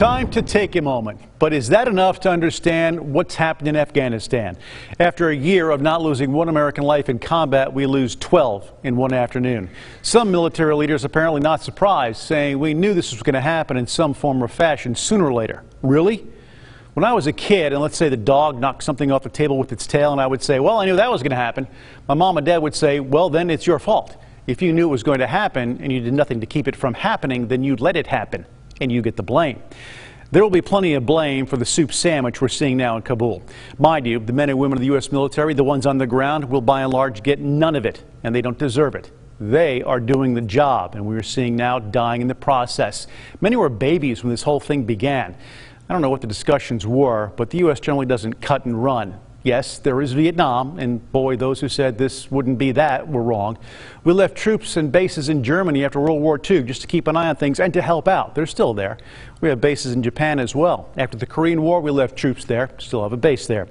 Time to take a moment, but is that enough to understand what's happened in Afghanistan? After a year of not losing one American life in combat, we lose 12 in one afternoon. Some military leaders apparently not surprised, saying we knew this was going to happen in some form or fashion sooner or later. Really? When I was a kid, and let's say the dog knocked something off the table with its tail, and I would say, well, I knew that was going to happen, my mom and dad would say, well, then it's your fault. If you knew it was going to happen and you did nothing to keep it from happening, then you'd let it happen and you get the blame. There will be plenty of blame for the soup sandwich we're seeing now in Kabul. Mind you, the men and women of the U.S. military, the ones on the ground, will by and large get none of it, and they don't deserve it. They are doing the job, and we are seeing now dying in the process. Many were babies when this whole thing began. I don't know what the discussions were, but the U.S. generally doesn't cut and run. Yes, there is Vietnam, and boy, those who said this wouldn't be that were wrong. We left troops and bases in Germany after World War II just to keep an eye on things and to help out. They're still there. We have bases in Japan as well. After the Korean War, we left troops there, still have a base there.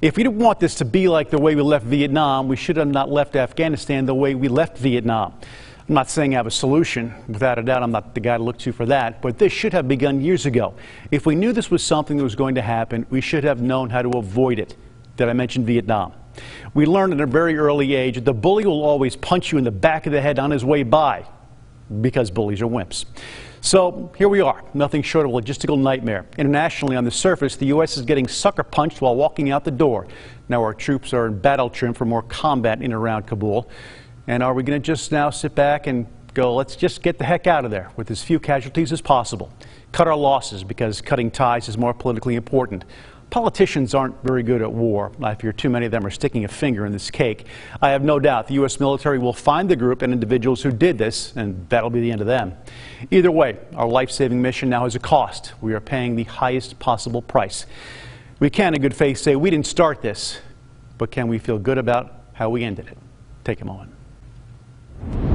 If we didn't want this to be like the way we left Vietnam, we should have not left Afghanistan the way we left Vietnam. I'm not saying I have a solution. Without a doubt, I'm not the guy to look to for that. But this should have begun years ago. If we knew this was something that was going to happen, we should have known how to avoid it. Did I mention Vietnam? We learned at a very early age that the bully will always punch you in the back of the head on his way by because bullies are wimps. So here we are, nothing short of a logistical nightmare. Internationally, on the surface, the U.S. is getting sucker punched while walking out the door. Now our troops are in battle trim for more combat in and around Kabul. And are we going to just now sit back and go, let's just get the heck out of there with as few casualties as possible? Cut our losses because cutting ties is more politically important. Politicians aren't very good at war. Uh, I fear too many of them are sticking a finger in this cake. I have no doubt the U.S. military will find the group and individuals who did this, and that'll be the end of them. Either way, our life saving mission now has a cost. We are paying the highest possible price. We can, in good faith, say we didn't start this, but can we feel good about how we ended it? Take a moment.